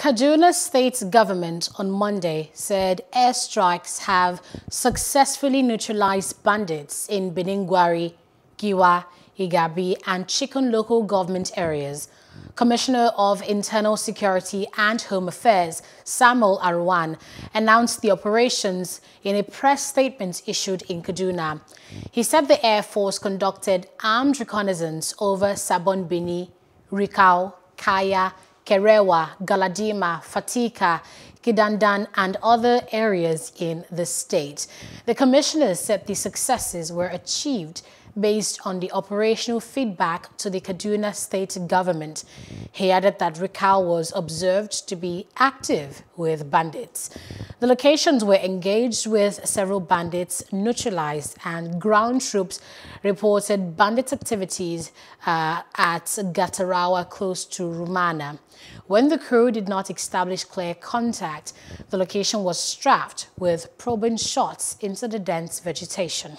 Kaduna State government on Monday said airstrikes have successfully neutralized bandits in Birnin Gwari, Giwa, Igabi and Chikun local government areas. Commissioner of Internal Security and Home Affairs, Samuel Aruwan, announced the operations in a press statement issued in Kaduna. He said the Air Force conducted armed reconnaissance over Sabon Birni, Rikau, Kaya, Kerewa, Galadima, Fatika, Kidandan and other areas in the state. The commissioner said the successes were achieved based on the operational feedback to the Kaduna state government. He added that Rikau was observed to be active with bandits. The locations were engaged with several bandits neutralized and ground troops reported bandit activities uh, at Gatarawa close to Rumana. When the crew did not establish clear contact, the location was strapped with probing shots into the dense vegetation.